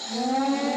Música